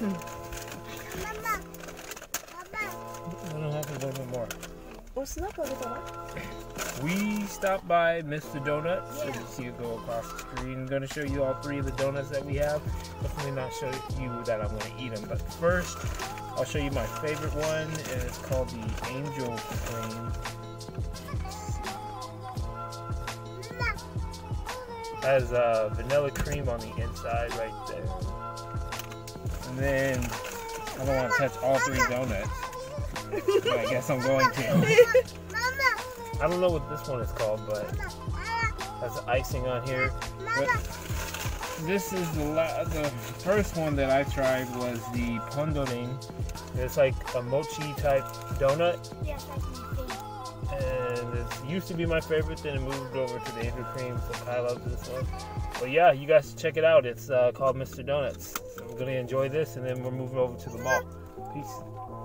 Mm. Mama. I don't have more. We stopped by Mr. Donuts yeah. and see you go across the screen. I'm gonna show you all three of the donuts that we have. Definitely not show you that I'm gonna eat them, but first I'll show you my favorite one, and it's called the Angel Cream. Has uh, vanilla cream on the inside right there. And then, I don't want to touch all three donuts. But I guess I'm going to. I don't know what this one is called, but has icing on here. But this is the la- the first one that I tried was the Pon de Ring. It's like a mochi type donut, Yes, I can see. and it used to be my favorite. Then it moved over to the angel cream, so Kai loves this one. But yeah, you guys check it out. It's uh, called Mr. Donuts. We're gonna enjoy this, and then we're moving over to the mall. Peace.